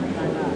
みたいな。